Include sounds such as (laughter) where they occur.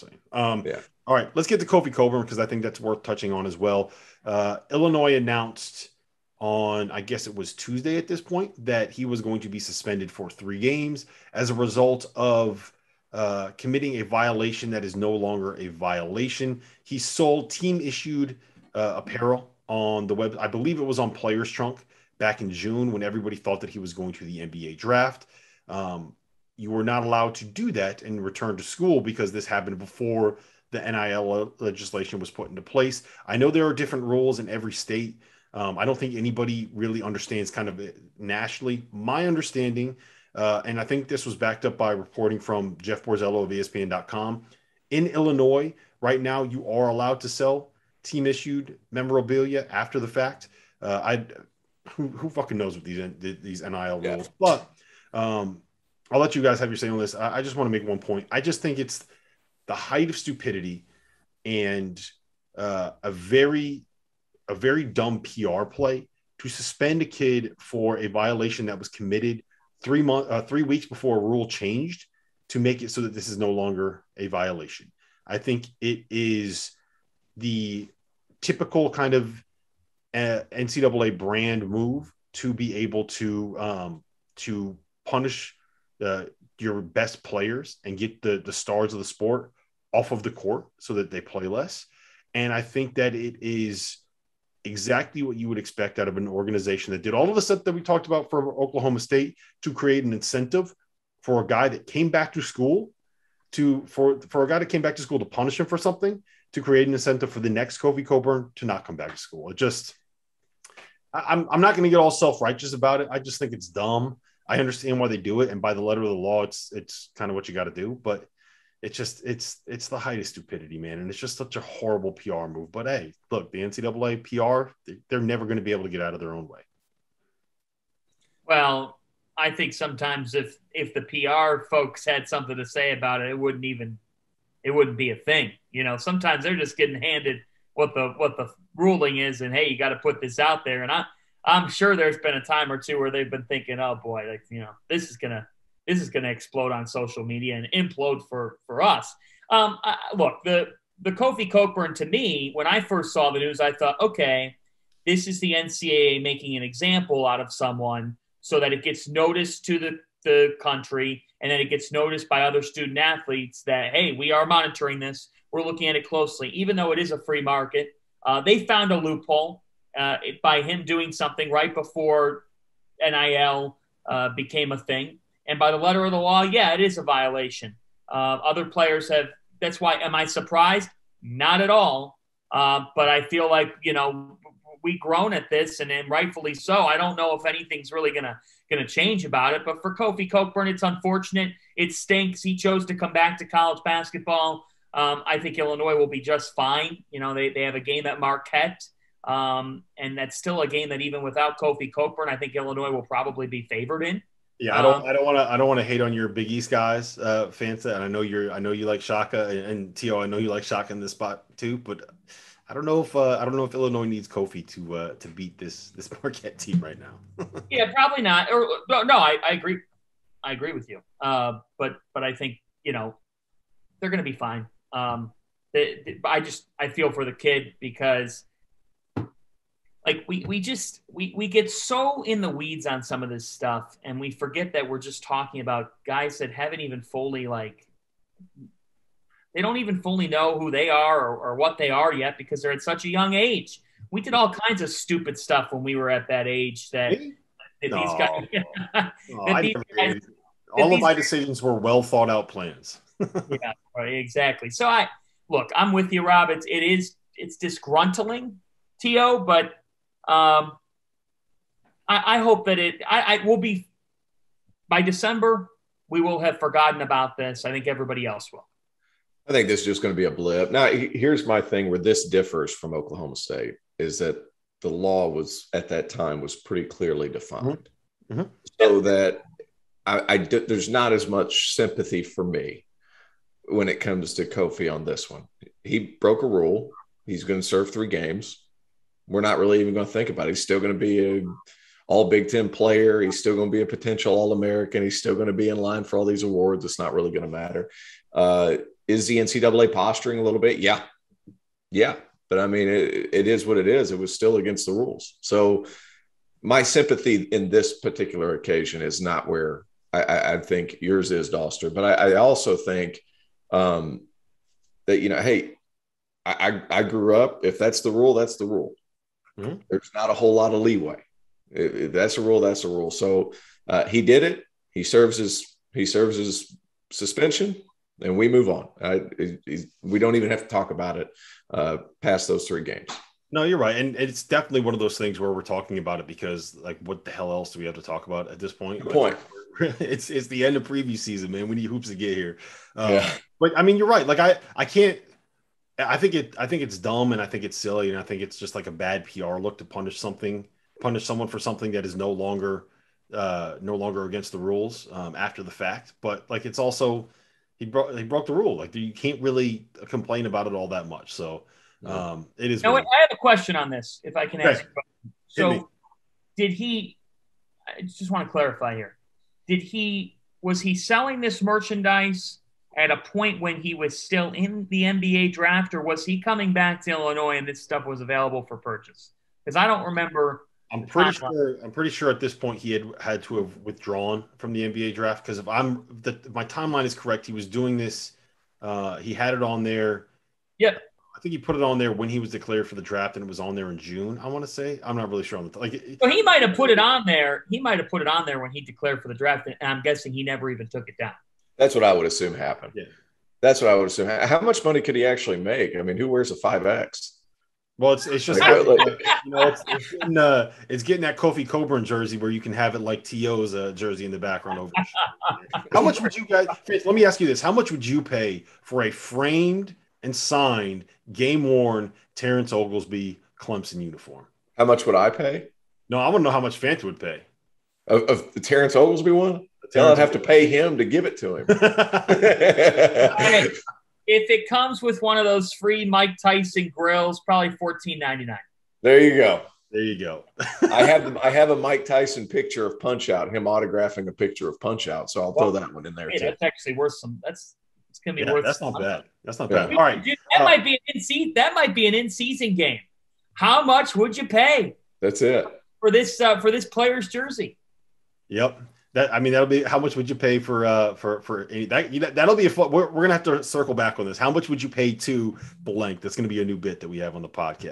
saying. Um, Yeah. All right, let's get to Kofi Cockburn because I think that's worth touching on as well. Uh, Illinois announced on, I guess it was Tuesday at this point, that he was going to be suspended for three games as a result of uh, committing a violation that is no longer a violation. He sold team issued uh, apparel on the web. I believe it was on Players Trunk back in June when everybody thought that he was going to the NBA draft. Um, you were not allowed to do that and return to school because this happened before the NIL legislation was put into place. I know there are different rules in every state. Um, I don't think anybody really understands kind of nationally. My understanding, uh, and I think this was backed up by reporting from Jeff Borzello of ESPN.com. In Illinois, right now, you are allowed to sell team issued memorabilia after the fact. Uh, I who, who fucking knows what these these NIL Yeah. rules, but um, I'll let you guys have your say on this. I, I just want to make one point. I just think it's the height of stupidity and uh, a very a very dumb PR play to suspend a kid for a violation that was committed three month uh, three weeks before a rule changed to make it so that this is no longer a violation. I think it is the typical kind of uh, NCAA brand move to be able to um, to punish uh, your best players and get the the stars of the sport off of the court so that they play less. And I think that it is exactly what you would expect out of an organization that did all of the stuff that we talked about for Oklahoma State to create an incentive for a guy that came back to school to for for a guy that came back to school to punish him for something to create an incentive for the next Kofi Cockburn to not come back to school. It just I- I'm I'm not going to get all self righteous about it. I just think it's dumb. I understand why they do it, and by the letter of the law, it's it's kind of what you got to do. But it's just it's it's the height of stupidity, man, and it's just such a horrible PR move. But hey, look, the NCAA PR, they- they're never going to be able to get out of their own way. Well, I think sometimes if if the PR folks had something to say about it, it wouldn't even it wouldn't be a thing. You know, sometimes they're just getting handed what the what the ruling is, and hey, you got to put this out there. And I I'm sure there's been a time or two where they've been thinking, oh boy, like you know, this is gonna this is gonna explode on social media and implode for for us. Um, I, look, the the Kofi Cockburn to me, when I first saw the news, I thought, okay, this is the NCAA making an example out of someone so that it gets noticed to the, the country and then it gets noticed by other student athletes that, hey, we are monitoring this. We're looking at it closely. Even though it is a free market, uh, they found a loophole uh, by him doing something right before NIL uh, became a thing. And by the letter of the law, yeah, it is a violation. Uh, other players have, that's why, am I surprised? Not at all. Uh, but I feel like, you know, we grown at this and, and rightfully so. I don't know if anything's really gonna gonna change about it. But for Kofi Cockburn, it's unfortunate. It stinks. He chose to come back to college basketball. Um, I think Illinois will be just fine. You know, they, they have a game at Marquette. Um, and that's still a game that even without Kofi Cockburn, I think Illinois will probably be favored in. Yeah, I don't. Um, I don't want to. I don't want to hate on your Big East guys, uh, Fanta, and I know you're. I know you like Shaka and, and Tio. I know you like Shaka in this spot too. But I don't know if. Uh, I don't know if Illinois needs Kofi to uh, to beat this this (laughs) Marquette team right now. (laughs) Yeah, probably not. Or no, no I, I agree. I agree with you. Uh, but but I think you know they're going to be fine. Um, they, they- I just I feel for the kid because like we we just we we get so in the weeds on some of this stuff and we forget that we're just talking about guys that haven't even fully like they don't even fully know who they are or, or what they are yet because they're at such a young age. We did all kinds of stupid stuff when we were at that age that, that these No. (laughs) guys Oh, That I these guys-. All of these my guys- decisions were well thought out plans. (laughs) yeah, right, exactly. So I look, I'm with you, Rob. It's it is it's disgruntling, To, but um, I, I hope that it I, I will be by December. We will have forgotten about this. I think everybody else will. I think this is just going to be a blip. Now, here's my thing where this differs from Oklahoma State is that the law was at that time was pretty clearly defined, Mhm. so that I, I d- there's not as much sympathy for me when it comes to Kofi on this one. He broke a rule. He's going to serve three games. We're not really even going to think about it. He's still going to be a all Big Ten player. He's still going to be a potential All American. He's still going to be in line for all these awards. It's not really going to matter. Uh, is the NCAA posturing a little bit? Yeah, yeah. But I mean, it, it is what it is. It was still against the rules. So my sympathy in this particular occasion is not where I, I think yours is, Dauster. But I, I also think um, that you know, hey, I, I grew up. If that's the rule, that's the rule. Mm-hmm. There's not a whole lot of leeway. If, that's a rule, that's a rule. So uh, he did it. He serves his he serves his suspension, and we move on. I, we don't even have to talk about it uh, past those three games. No, you're right, and it's definitely one of those things where we're talking about it because, like, what the hell else do we have to talk about at this point? Good point. (laughs) it's it's the end of preview season, man. We need hoops to get here. Uh, yeah. But I mean, you're right. Like, I I can't. I think it. I think it's dumb, and I think it's silly, and I think it's just like a bad PR look to punish something, punish someone for something that is no longer, uh, no longer against the rules um, after the fact. But like, it's also he broke he broke the rule. Like, you can't really complain about it all that much. So um, it is. Now, I have a question on this, if I can ask. So, did he? I just want to clarify here. Did he? Was he selling this merchandise at a point when he was still in the NBA draft, or was he coming back to Illinois and this stuff was available for purchase? Because I don't remember. I'm pretty sure. I'm pretty sure at this point he had had to have withdrawn from the NBA draft. Because if I'm, the, my timeline is correct, he was doing this. Uh, he had it on there. Yep. I think he put it on there when he was declared for the draft, and it was on there in June. I want to say I'm not really sure on the like. So he might have put it on there. He might have put it on there when he declared for the draft, and I'm guessing he never even took it down. That's what I would assume happened. Yeah, that's what I would assume. How much money could he actually make? I mean, who wears a five X? Well, it's it's just like, like, you know it's it's getting, uh, it's getting that Kofi Cockburn jersey where you can have it like T.O.'s uh, jersey in the background over. (laughs) How much would you guys? Let me ask you this: How much would you pay for a framed and signed game worn Terrence Oglesby Clemson uniform. How much would I pay? No, I want to know how much Fanta would pay. Of, of the Terrence Oglesby one? I'd have to pay him to give it to him. (laughs) (laughs) if it comes with one of those free Mike Tyson grills, probably fourteen ninety nine. There you go. There you go. (laughs) I have the, I have a Mike Tyson picture of Punch Out, him autographing a picture of Punch Out. So I'll well, throw that one in there hey, too. That's actually worth some. That's it's gonna be yeah, worth. That's not bad. That's not bad. All right, Dude, that uh, might be an in season. That might be an in season game. How much would you pay? That's it for this uh, for this player's jersey. Yep. That I mean, that'll be how much would you pay for uh for for any that that'll be a we're, we're gonna have to circle back on this. How much would you pay to blank? That's gonna be a new bit that we have on the podcast.